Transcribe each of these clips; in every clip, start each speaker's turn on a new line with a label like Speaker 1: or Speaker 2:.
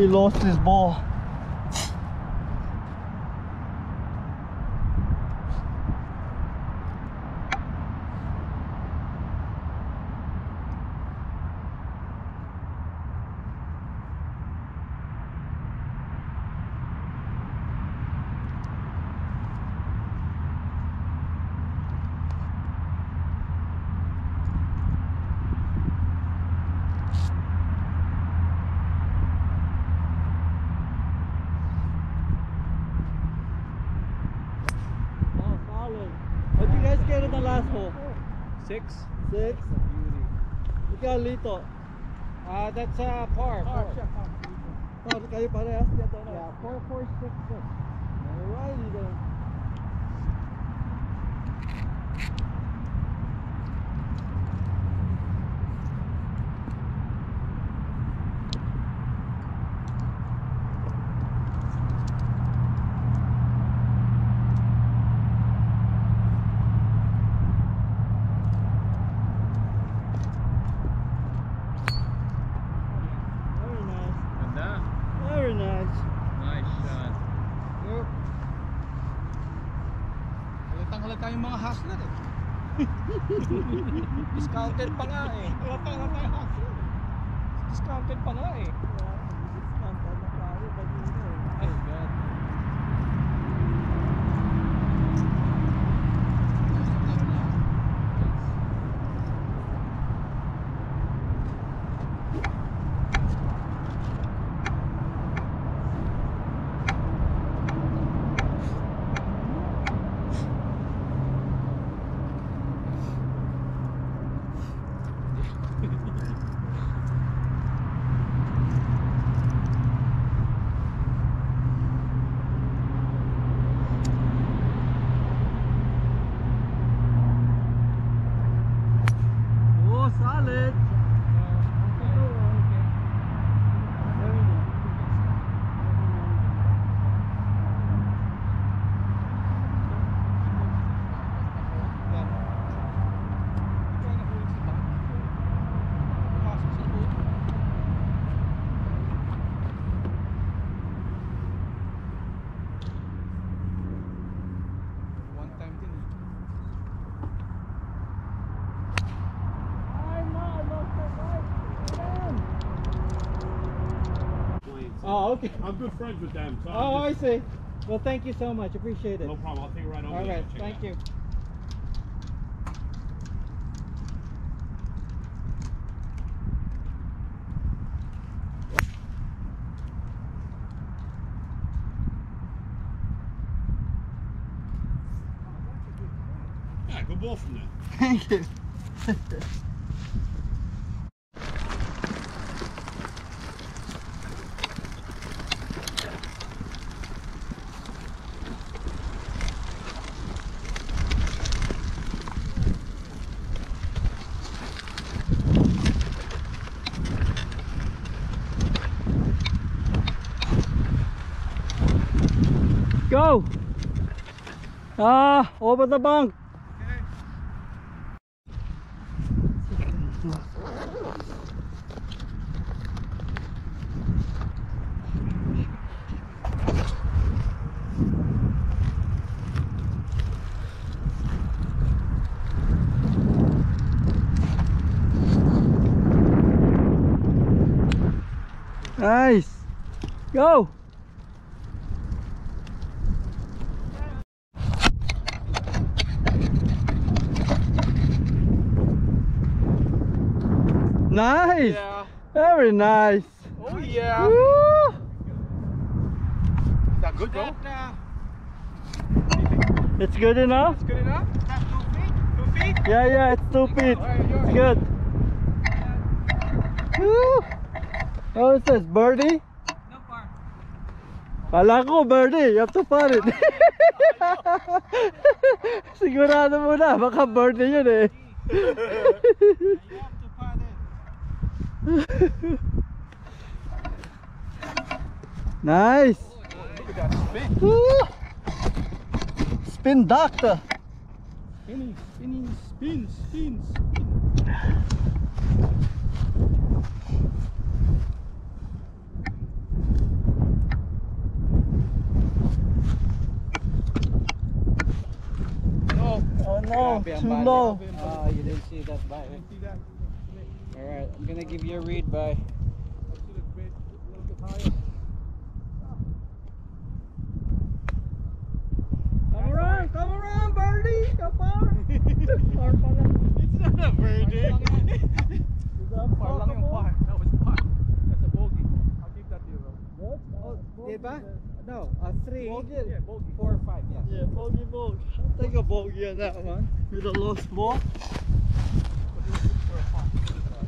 Speaker 1: He lost his ball. Oh, solid. What'd you guys get in the last hole?
Speaker 2: Six.
Speaker 1: Six. You got Lito.
Speaker 2: Uh, that's uh, par. par.
Speaker 1: Paano kayo parehas dito? no?
Speaker 2: Yeah, four, four, six, six.
Speaker 1: Alrighty then.
Speaker 2: Yung mga hustler eh. Discounted pa nga eh. Halatang halata yung hustler. Discounted pa nga eh.
Speaker 1: Discounted na tayo kanina eh.
Speaker 2: Oh, okay.
Speaker 3: I'm good friends with them. So
Speaker 2: Oh, I see. Well, thank you so much. Appreciate it.
Speaker 3: no problem. I'll take it right over.
Speaker 2: All right. Thank you.
Speaker 3: Yeah, good ball from there.
Speaker 1: Thank you. Go! Ah, over the bunk. Nice. Go. Nice.
Speaker 2: Yeah.
Speaker 1: Very nice.
Speaker 2: Oh yeah.
Speaker 1: Woo.
Speaker 2: Is that good, bro?
Speaker 1: It's good enough?
Speaker 2: That's good enough. That's two feet. Two feet.
Speaker 1: Yeah, yeah, it's two feet.
Speaker 2: Alright, yours.
Speaker 1: It's good. Woo. Oh, it says birdie.
Speaker 2: No par.
Speaker 1: Kala ko birdie, you have to putt it. Sigurado mo na, baka birdie yun eh. nice.
Speaker 2: Oh, spin.
Speaker 1: spin. doctor.
Speaker 2: Spinning, spinning, spin, spin, spin.
Speaker 4: No. Oh
Speaker 1: no,
Speaker 4: too
Speaker 1: low.
Speaker 4: Oh, you didn't see that bite.
Speaker 2: See that?
Speaker 4: Alright, I'm gonna give you a read by.
Speaker 2: I see the bait a little bit higher.
Speaker 1: Come around, come around, birdie. Ka far. far.
Speaker 2: It's not a birdie.
Speaker 1: Is that
Speaker 2: par lang yung par. That was par. That's a bogey. I'll give that to you, bro.
Speaker 4: Oh, diba? No, a three,
Speaker 1: Bogey.
Speaker 2: Yeah, bogey.
Speaker 4: four, or five, yes.
Speaker 1: Yeah, bogey, bogey. I'll take a bogey on that one. With a lost ball.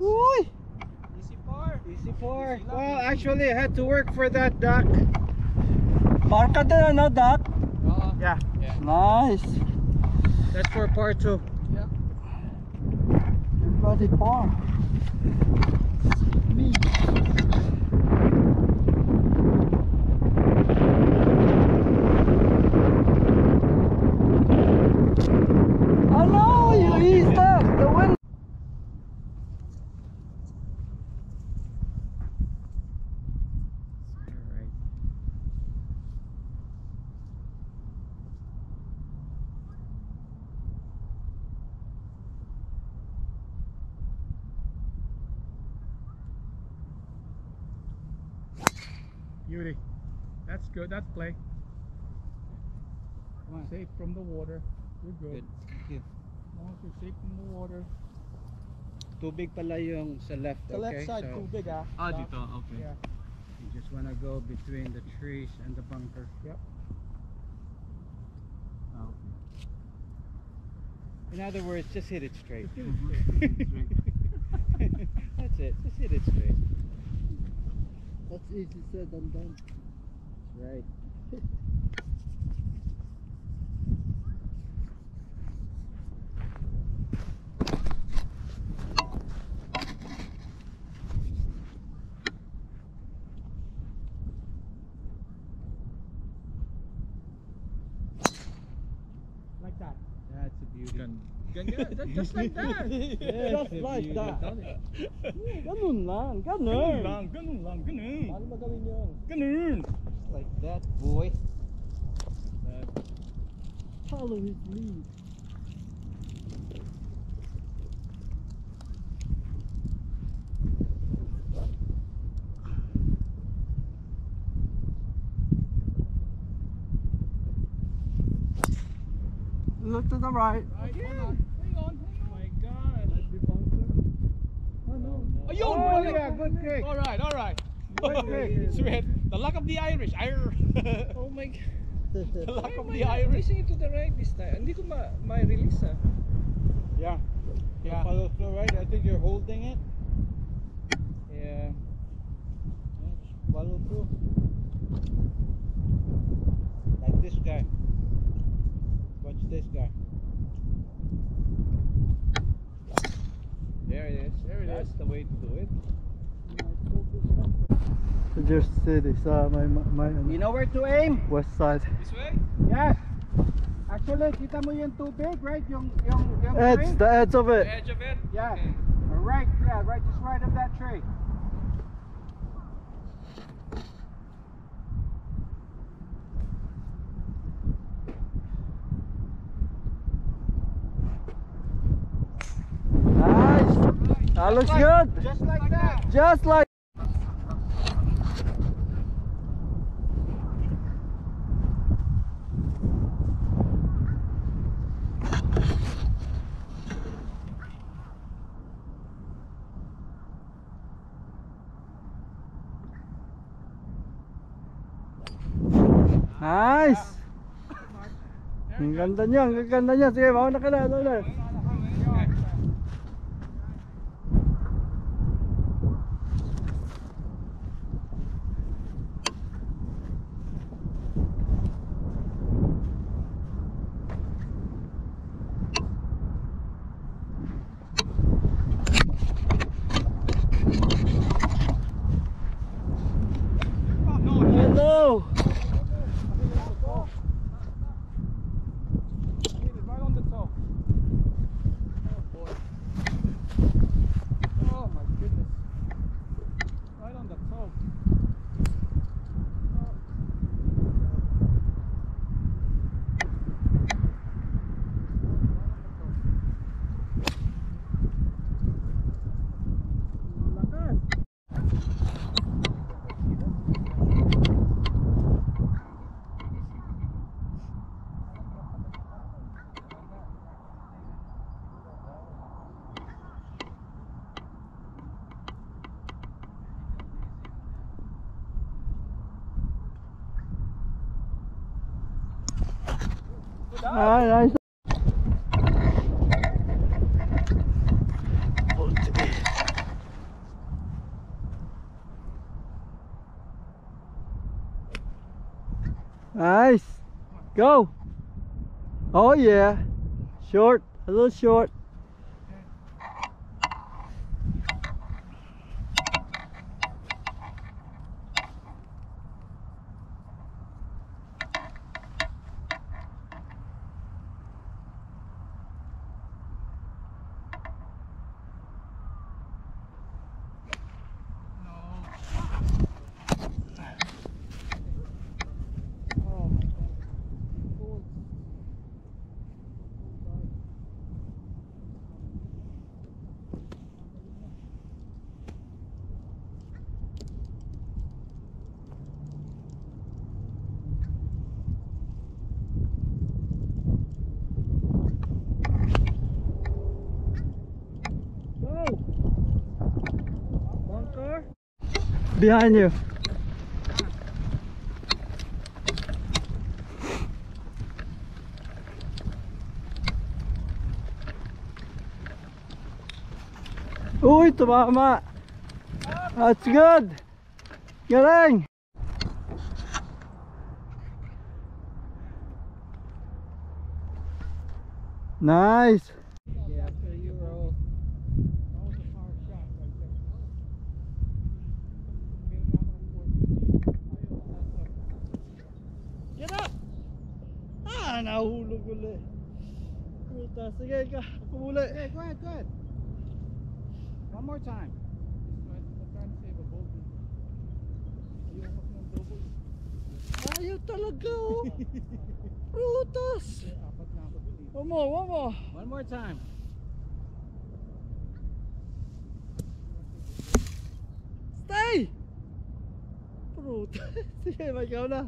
Speaker 1: Uy.
Speaker 2: Easy par.
Speaker 4: Easy par.
Speaker 2: Easy.
Speaker 4: Well, actually, I had to work for that duck.
Speaker 1: Par ka din, ano, Doc?
Speaker 2: Uh,
Speaker 4: Yeah.
Speaker 1: Nice.
Speaker 4: That's for par two.
Speaker 2: yeah.
Speaker 1: Bloody par. Me. Oh no, you eased up. The wind.
Speaker 4: Alright.
Speaker 2: Beauty. That's good. That's play.
Speaker 4: Come on.
Speaker 2: Safe from the water. You're good.
Speaker 4: Good. Thank you.
Speaker 2: As long as you're safe from the water.
Speaker 4: Tubig pala yung sa left,
Speaker 2: The
Speaker 4: okay?
Speaker 2: left side,
Speaker 4: so
Speaker 2: too big, ah.
Speaker 1: Ah, dito, okay.
Speaker 2: Yeah.
Speaker 4: You just wanna go between the trees and the bunker.
Speaker 2: Yep.
Speaker 4: In other words, just hit it straight.
Speaker 2: Just hit it straight.
Speaker 4: That's it. Just hit it straight.
Speaker 1: That's easy said and done.
Speaker 4: That's right.
Speaker 2: Like that.
Speaker 4: That's a beauty.
Speaker 2: Ganyan. that- Just like that.
Speaker 1: Just like that. Ganun lang,
Speaker 2: Ganun
Speaker 1: ganun.
Speaker 2: lang. Ganun lang. Ganun.
Speaker 1: Paano magawin yun?
Speaker 2: Ganun.
Speaker 4: Like that, boy.
Speaker 1: Follow his lead. Look to the right.
Speaker 2: Right, hang on. Hang on. Oh my God.
Speaker 1: Oh no.
Speaker 4: Oh,
Speaker 2: balik.
Speaker 4: yeah, good kick.
Speaker 2: All right, all right.
Speaker 4: Good kick.
Speaker 2: Sweet. The luck of the Irish. Irish.
Speaker 4: Oh my god.
Speaker 2: the luck of the Irish.
Speaker 4: Racing it to the right this time. Hindi ko ma ma-release ah.
Speaker 2: Yeah. Yeah.
Speaker 4: Follow through right. I think you're holding it. Yeah. Yes, Follow through. Like this guy. Watch this guy. There it is.
Speaker 2: There it
Speaker 4: That's
Speaker 2: is.
Speaker 4: the way to do it.
Speaker 1: Sa Jersey City, sa may, may
Speaker 4: You know where to aim?
Speaker 1: west side.
Speaker 2: This way?
Speaker 4: Yes. Actually, kita mo yung tubig, right? Yung yung yung
Speaker 1: Edge,
Speaker 4: tree?
Speaker 1: the edge of it.
Speaker 2: Edge of it?
Speaker 4: Yeah.
Speaker 2: Okay.
Speaker 4: Right, yeah, right, just right of that tree.
Speaker 1: Nice. That looks good.
Speaker 4: Just like that.
Speaker 1: Just like. Ganda niya, ang ganda niya. Sige, mauna ka na. Ano Nice. Go. Oh yeah. Short. A little short.
Speaker 2: Oh my god. Cool. Go! Bunker?
Speaker 1: Behind you. Uy, tumama. That's good. Galing. Nice.
Speaker 2: Yeah, after you roll. That was a power shot right there.
Speaker 1: Get up! Ah, nahulog ulit. Puta, sige ka. Kumuli.
Speaker 2: Hey, go ahead, go ahead. One more time. I'm trying to save a bogey. Ayun ako ng double.
Speaker 1: Ayaw talaga oh. Prutas.
Speaker 2: Apat na ako dun.
Speaker 1: One more, one more.
Speaker 2: One more time.
Speaker 1: Stay! Prutas. Sige, ikaw na.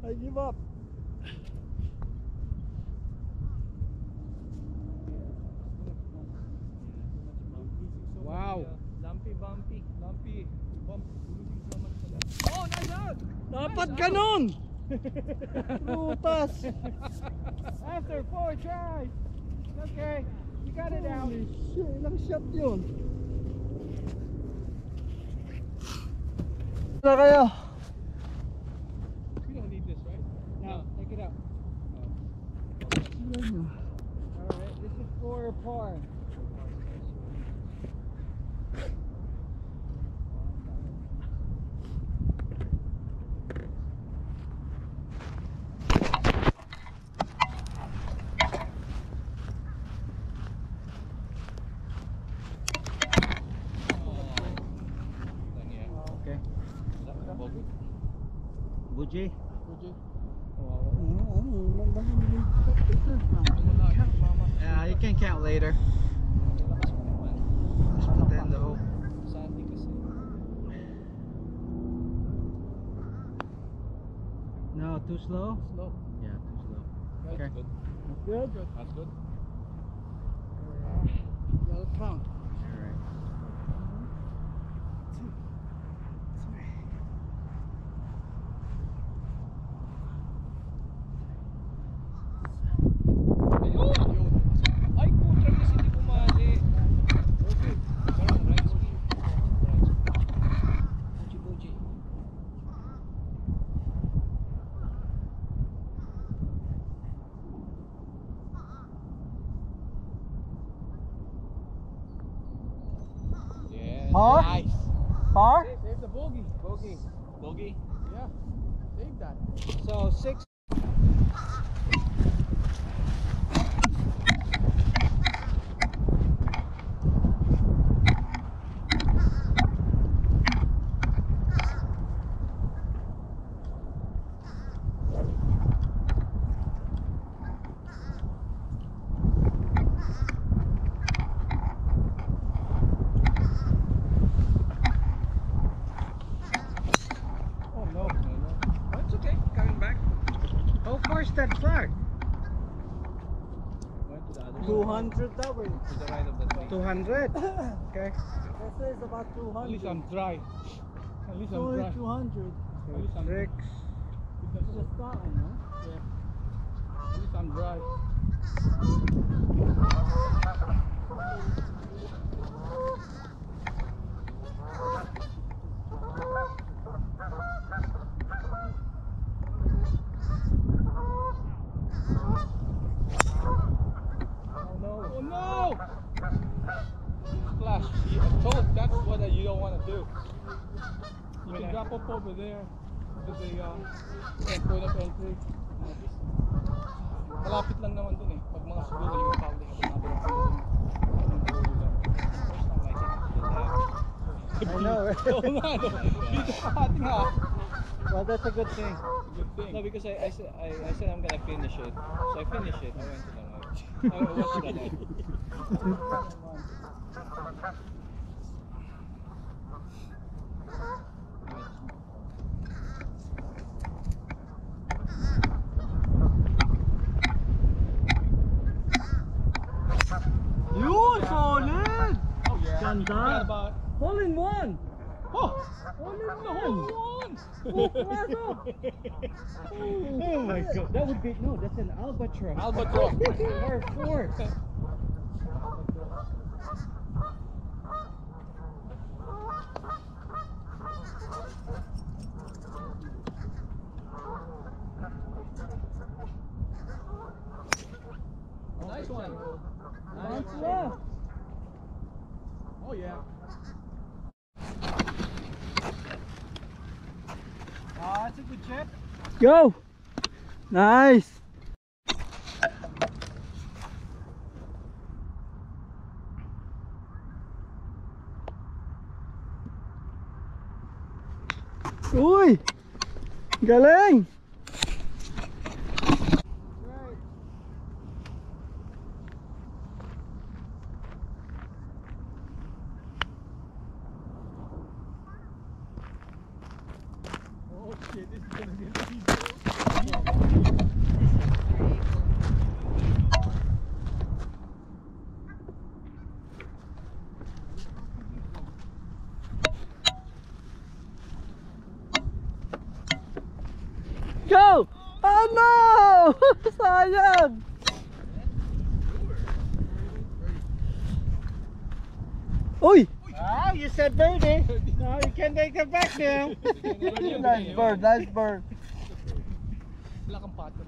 Speaker 1: I give up.
Speaker 2: Wow. Lumpy, bumpy, lumpy, bump. Oh, nice out!
Speaker 1: Dapat ganun. Prutas.
Speaker 2: After four tries. Okay, you got it out.
Speaker 1: Holy shit, ilang shot yun? Na kayo.
Speaker 2: Yeah, you can count later. Just put that in the hole.
Speaker 1: No, too slow?
Speaker 2: Slow.
Speaker 1: Yeah, too slow.
Speaker 2: Okay.
Speaker 1: Good?
Speaker 2: That's good.
Speaker 1: Well count.
Speaker 2: Alright. Ayun! Ay, putra miss, hindi kumali. Okay. Parang right speed. Right speed. Buji, buji. Yeah.
Speaker 1: Par?
Speaker 2: Nice.
Speaker 1: Par?
Speaker 2: Save, save the bogey. Bogey. Bogey? Yeah. Save that. So six. Oh no. Oh, it's okay. Coming back. How far is that flag? Went to the other
Speaker 1: 200.
Speaker 2: To the right of the tree. 200. okay.
Speaker 1: Kasi it's about 200.
Speaker 4: At least I'm dry. At least I'm
Speaker 1: only
Speaker 4: dry.
Speaker 1: 200.
Speaker 4: At least I'm
Speaker 2: Six.
Speaker 1: It's just starting, no?
Speaker 4: Yeah.
Speaker 2: least I'm dry. Oh no! Oh no! Splash. I told that's what you don't want to do. You can drop up over there to the uh, end point of entry. Malapit lang naman dun eh. Pag mga siguro yung tao din kapag nabalik ko dun.
Speaker 1: I know, right?
Speaker 2: Oo nga no. Dito ka ating ha.
Speaker 1: Well, that's a good thing.
Speaker 2: Good thing.
Speaker 4: No, because I, I, said, I, I said I'm gonna finish it. So I finished it. I went to the night. I watched the night.
Speaker 1: Yun, solid!
Speaker 2: Oh yeah.
Speaker 1: Ganda.
Speaker 2: About
Speaker 1: Hole in one!
Speaker 2: Oh! Hole in the hole!
Speaker 1: Oh! Oh my oh, god. That would be, no, that's an albatross.
Speaker 2: Albatross.
Speaker 1: Or four.
Speaker 2: Nice one.
Speaker 1: Nice
Speaker 2: one.
Speaker 1: left.
Speaker 2: Oh yeah. Ah, that's a good chip.
Speaker 1: Go! Nice! Uy! Galing! Uy! Ah, you said birdie. No, you can take it back now. nice bird, nice bird.
Speaker 2: Wala kang pato.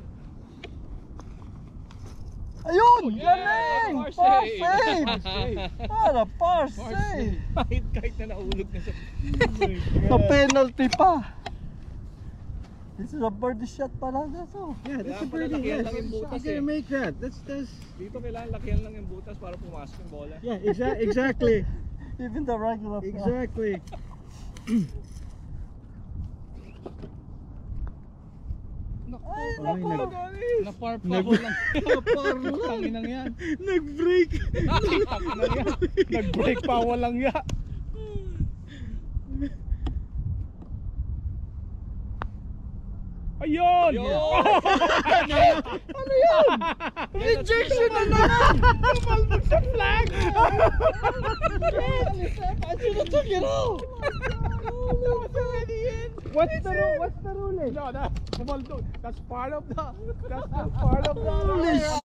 Speaker 1: Ayun!
Speaker 4: Yeah,
Speaker 1: Galing!
Speaker 4: par
Speaker 1: Par
Speaker 4: save.
Speaker 1: save! Para par save!
Speaker 4: kahit, kahit na nahulog na sa...
Speaker 1: Sa penalty pa! This is a birdie shot pala na to. Yeah,
Speaker 4: that's a birdie, yes. lang yung butas
Speaker 1: You
Speaker 4: eh.
Speaker 1: can make that. That's, that's,
Speaker 4: Dito kailangan lakihan lang yung butas para pumasok yung bola.
Speaker 1: yeah, exa exactly.
Speaker 2: Even the regular
Speaker 1: Exactly.
Speaker 2: Ay,
Speaker 1: Ay, nag-
Speaker 2: Na par pa
Speaker 1: Nag-
Speaker 2: ko lang.
Speaker 1: Par lang.
Speaker 2: Tanginang yan.
Speaker 1: Nag-break.
Speaker 2: Nag-break pa walang ya. Ayun!
Speaker 1: ano yun? Rejection na lang!
Speaker 2: Tumalbog sa flag!
Speaker 1: I should have took it out! What's the rule? What's the ruling?
Speaker 2: No, that. That's part of the, that's part of the